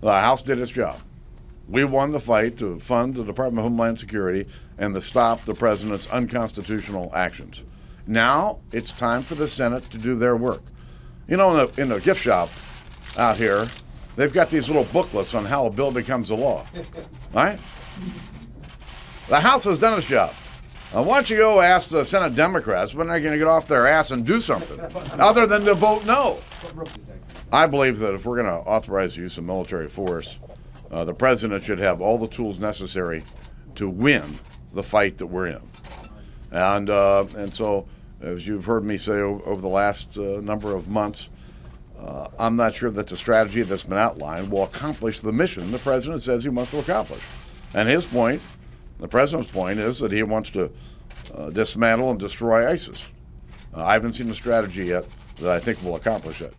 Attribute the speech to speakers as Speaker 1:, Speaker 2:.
Speaker 1: The House did its job. We won the fight to fund the Department of Homeland Security and to stop the president's unconstitutional actions. Now it's time for the Senate to do their work. You know, in the, in the gift shop out here, they've got these little booklets on how a bill becomes a law. Right? The House has done its job. Now, why don't you go ask the Senate Democrats when they're going to get off their ass and do something other than to vote no? I believe that if we're going to authorize the use of military force, uh, the president should have all the tools necessary to win the fight that we're in. And uh, and so, as you've heard me say over the last uh, number of months, uh, I'm not sure that the strategy that's been outlined will accomplish the mission the president says he wants to accomplish. And his point, the president's point, is that he wants to uh, dismantle and destroy ISIS. Uh, I haven't seen the strategy yet that I think will accomplish it.